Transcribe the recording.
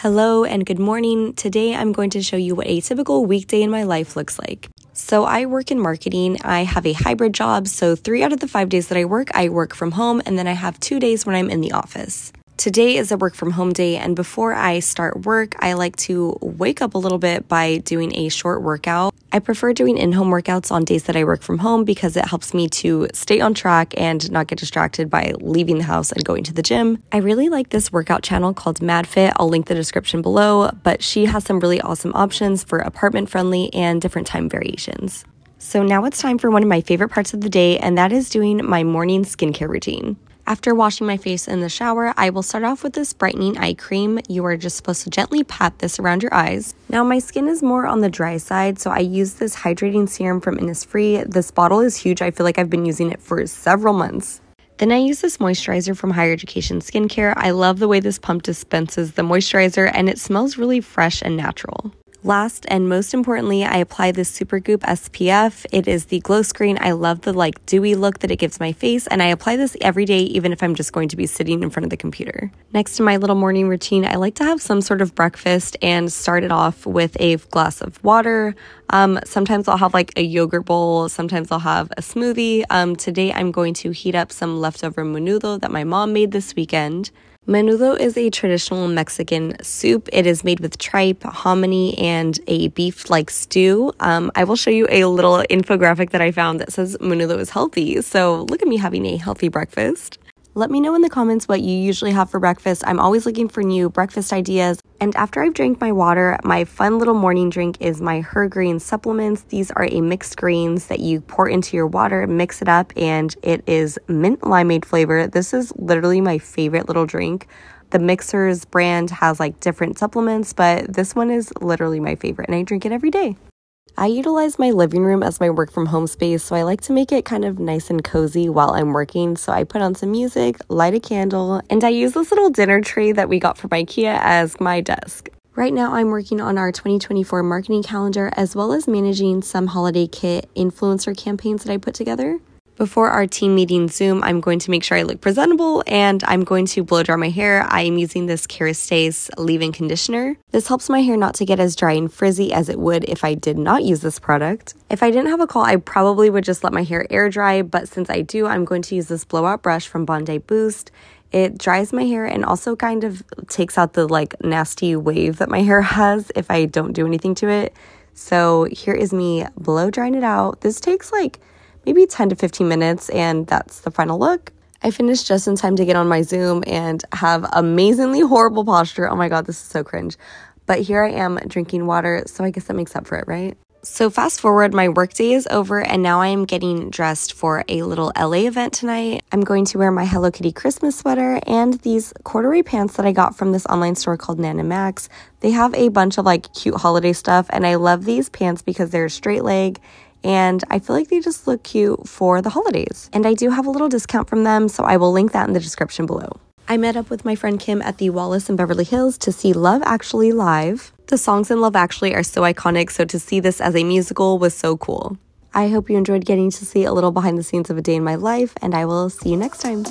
Hello and good morning. Today I'm going to show you what a typical weekday in my life looks like. So, I work in marketing. I have a hybrid job, so three out of the five days that I work, I work from home, and then I have two days when I'm in the office. Today is a work from home day, and before I start work, I like to wake up a little bit by doing a short workout. I prefer doing in home workouts on days that I work from home because it helps me to stay on track and not get distracted by leaving the house and going to the gym. I really like this workout channel called MadFit. I'll link the description below, but she has some really awesome options for apartment friendly and different time variations. So now it's time for one of my favorite parts of the day, and that is doing my morning skincare routine. After washing my face in the shower, I will start off with this brightening eye cream. You are just supposed to gently pat this around your eyes. Now, my skin is more on the dry side, so I use this hydrating serum from Innisfree. This bottle is huge. I feel like I've been using it for several months. Then I use this moisturizer from Higher Education Skincare. I love the way this pump dispenses the moisturizer and it smells really fresh and natural. Last and most importantly, I apply this Supergoop SPF. It is the glow screen. I love the like dewy look that it gives my face, and I apply this every day, even if I'm just going to be sitting in front of the computer. Next to my little morning routine, I like to have some sort of breakfast and start it off with a glass of water. Um, sometimes I'll have like a yogurt bowl, sometimes I'll have a smoothie. Um, today, I'm going to heat up some leftover menudo that my mom made this weekend. Menudo is a traditional Mexican soup. It is made with tripe, hominy, and a beef like stew. Um, I will show you a little infographic that I found that says menudo is healthy. So look at me having a healthy breakfast. Let me know in the comments what you usually have for breakfast. I'm always looking for new breakfast ideas. And after I've drank my water, my fun little morning drink is my Her Green supplements. These are a mixed greens that you pour into your water, mix it up, and it is mint limeade flavor. This is literally my favorite little drink. The Mixhers brand has like different supplements, but this one is literally my favorite, and I drink it every day. I utilize my living room as my work from home space, so I like to make it kind of nice and cozy while I'm working. So I put on some music, light a candle, and I use this little dinner tray that we got from IKEA as my desk. Right now, I'm working on our 2024 marketing calendar as well as managing some holiday kit influencer campaigns that I put together. Before our team meeting Zoom, I'm going to make sure I look presentable and I'm going to blow dry my hair. I am using this Kerastase leave-in conditioner. This helps my hair not to get as dry and frizzy as it would if I did not use this product. If I didn't have a call, I probably would just let my hair air dry, but since I do, I'm going to use this blowout brush from Bondi Boost. It dries my hair and also kind of takes out the like nasty wave that my hair has if I don't do anything to it. So here is me blow drying it out. This takes like maybe 10 to 15 minutes, and that's the final look. I finished just in time to get on my Zoom and have amazingly horrible posture. Oh my god, this is so cringe. But here I am drinking water, so I guess that makes up for it, right? So, fast forward, my workday is over, and now I am getting dressed for a little LA event tonight. I'm going to wear my Hello Kitty Christmas sweater and these corduroy pants that I got from this online store called NanaMacs. They have a bunch of like cute holiday stuff, and I love these pants because they're straight leg and I feel like they just look cute for the holidays. And I do have a little discount from them, so I will link that in the description below. I met up with my friend Kim at the Wallis in Beverly Hills to see Love Actually live. The songs in Love Actually are so iconic, so to see this as a musical was so cool. I hope you enjoyed getting to see a little behind the scenes of a day in my life, and I will see you next time.